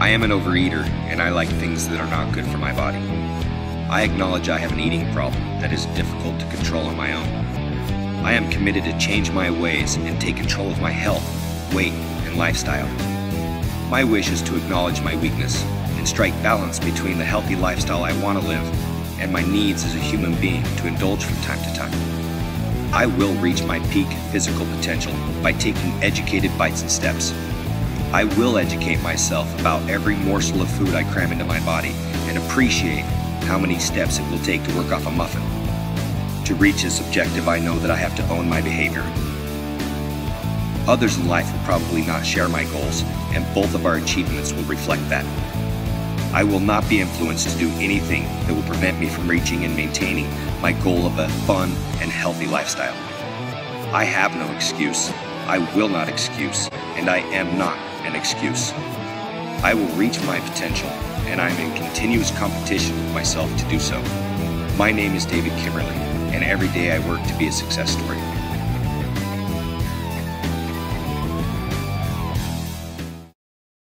I am an overeater and I like things that are not good for my body. I acknowledge I have an eating problem that is difficult to control on my own. I am committed to change my ways and take control of my health, weight, and lifestyle. My wish is to acknowledge my weakness and strike balance between the healthy lifestyle I want to live and my needs as a human being to indulge from time to time. I will reach my peak physical potential by taking educated bites and steps. I will educate myself about every morsel of food I cram into my body and appreciate how many steps it will take to work off a muffin. To reach this objective, I know that I have to own my behavior. Others in life will probably not share my goals, and both of our achievements will reflect that. I will not be influenced to do anything that will prevent me from reaching and maintaining my goal of a fun and healthy lifestyle. I have no excuse. I will not excuse, and I am not an excuse. I will reach my potential, and I am in continuous competition with myself to do so. My name is David Kimmerle, and every day I work to be a success story.